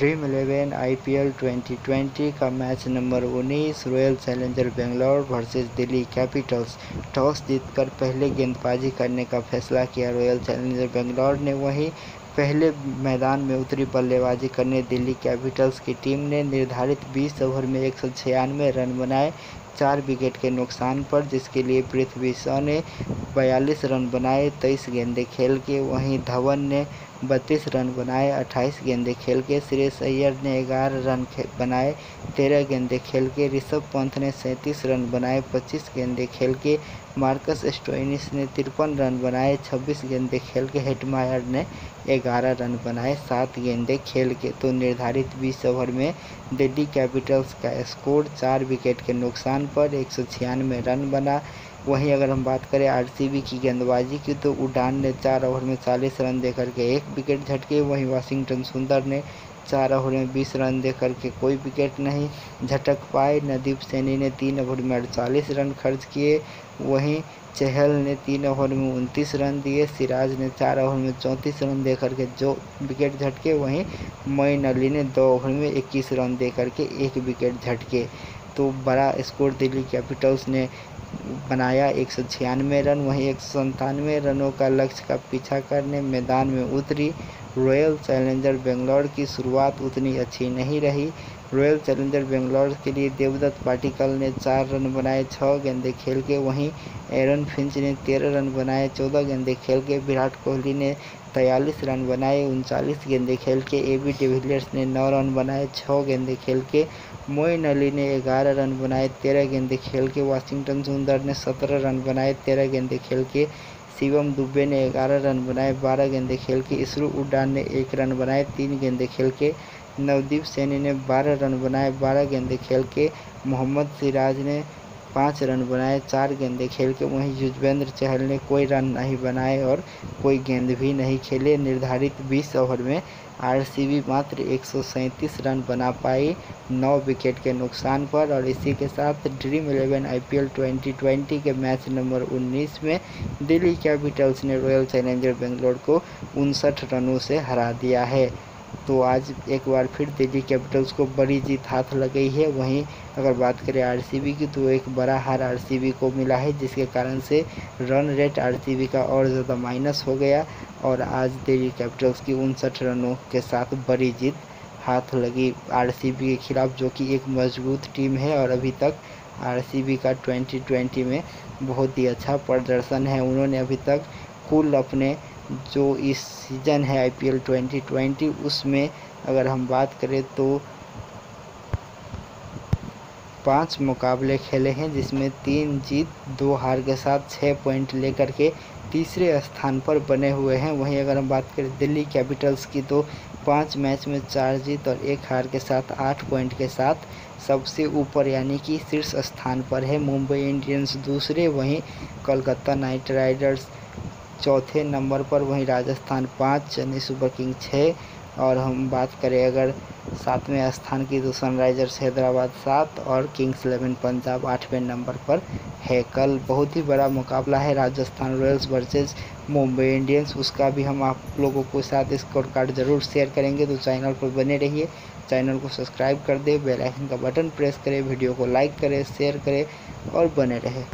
Dream eleven IPL 2020 का match number 19 Royal Challenger Bangalore versus Delhi Capitals toss जीतकर पहले गेंदबाजी करने का फैसला किया रॉयल चैलेंजर बेंगलोर ने। वहीं पहले मैदान में उतरी बल्लेबाजी करने दिल्ली कैपिटल्स की टीम ने निर्धारित 20 ओवर में एक सौ छियानवे रन बनाए, चार विकेट के नुकसान पर, जिसके लिए पृथ्वी शॉ ने बयालीस रन बनाए, तेईस गेंदे खेल के। वहीं धवन ने बत्तीस रन बनाए, अट्ठाईस गेंदे खेल के। श्रेयस अय्यर ने ग्यारह रन बनाए, तेरह गेंदे खेल के। ऋषभ पंत ने सैंतीस रन बनाए, पच्चीस गेंदे खेल के। मार्कस स्टोइनिस ने तिरपन रन बनाए, छब्बीस गेंदे खेल के। हेटमायर ने ग्यारह रन बनाए, सात गेंदे खेल के। तो निर्धारित बीस ओवर में दिल्ली कैपिटल्स का स्कोर चार विकेट के नुकसान पर एक सौ छियानवे रन बना। वहीं अगर हम बात करें आरसीबी की गेंदबाजी की तो उड़ान ने चार ओवर में चालीस रन देकर के एक विकेट झटके। वहीं वाशिंगटन सुंदर ने चार ओवर में बीस रन देकर के कोई विकेट नहीं झटक पाए। नदीप सैनी ने तीन ओवर में अड़तालीस रन खर्च किए। वहीं चहल ने तीन ओवर में उनतीस रन दिए। सिराज ने चार ओवर में चौंतीस रन देकर के जो विकेट झटके, वहीं मोइन अली ने दो ओवर में इक्कीस रन देकर के एक विकेट झटके। तो बड़ा स्कोर दिल्ली कैपिटल्स ने बनाया। एक सौ छियानवे रन, वहीं एक सौ संतानवे रनों का लक्ष्य का पीछा करने मैदान में उतरी। रॉयल चैलेंजर बेंगलोर की शुरुआत उतनी अच्छी नहीं रही। रॉयल चैलेंजर बेंगलोर के लिए देवदत्त पाटिकल ने चार रन बनाए छः गेंदे खेल के। वहीं एरन फिंच ने तेरह रन बनाए, चौदह गेंदे खेल के। विराट कोहली ने तैयलीस रन बनाए, उनचालीस गेंदे खेल के। ए बी डिविलियर्स ने नौ रन बनाए छः गेंदे खेल के। मोइन अली ने ग्यारह रन बनाए, तेरह गेंदे खेल के। वाशिंगटन सुंदर ने सत्रह रन बनाए, तेरह गेंदे खेल के। शिवम दुबे ने ग्यारह रन बनाए, बारह गेंदे खेल के। इसरो उडान ने एक रन बनाए, तीन गेंदे खेल के। नवदीप सैनी ने बारह रन बनाए, बारह गेंदे खेल के। मोहम्मद सिराज ने पाँच रन बनाए, चार गेंदे खेल के वहीं युजवेंद्र चहल ने कोई रन नहीं बनाए और कोई गेंद भी नहीं खेले। निर्धारित 20 ओवर में आरसीबी मात्र एक सौ सैंतीस रन बना पाई, नौ विकेट के नुकसान पर और इसी के साथ ड्रीम इलेवन आईपीएल 2020 के मैच नंबर 19 में दिल्ली कैपिटल्स ने रॉयल चैलेंजर बेंगलोर को उनसठ रनों से हरा दिया है। तो आज एक बार फिर दिल्ली कैपिटल्स को बड़ी जीत हाथ लग गई है। वहीं अगर बात करें आरसीबी की तो एक बड़ा हार आरसीबी को मिला है, जिसके कारण से रन रेट आरसीबी का और ज़्यादा माइनस हो गया और आज दिल्ली कैपिटल्स की उनसठ रनों के साथ बड़ी जीत हाथ लगी आरसीबी के खिलाफ, जो कि एक मज़बूत टीम है और अभी तक आरसीबी का 2020 में बहुत ही अच्छा प्रदर्शन है। उन्होंने अभी तक कुल अपने जो इस सीज़न है आईपीएल 2020 उसमें अगर हम बात करें तो पाँच मुकाबले खेले हैं, जिसमें तीन जीत, दो हार के साथ छः पॉइंट लेकर के तीसरे स्थान पर बने हुए हैं। वहीं अगर हम बात करें दिल्ली कैपिटल्स की तो पाँच मैच में चार जीत और एक हार के साथ आठ पॉइंट के साथ सबसे ऊपर यानी कि शीर्ष स्थान पर है मुंबई इंडियंस दूसरे। वहीं कोलकाता नाइट राइडर्स चौथे नंबर पर वहीं राजस्थान पाँच, चेन्नई सुपर किंग छः। और हम बात करें अगर सातवें स्थान की तो सनराइजर्स हैदराबाद सात और किंग्स इलेवन पंजाब आठवें नंबर पर है। कल बहुत ही बड़ा मुकाबला है Rajasthan Royals versus Mumbai Indians. उसका भी हम आप लोगों के साथ स्कोर कार्ड ज़रूर शेयर करेंगे तो चैनल पर बने रहिए। चैनल को सब्सक्राइब कर दे, बेल आइकन का बटन प्रेस करें, वीडियो को लाइक करें, शेयर करें और बने रहे।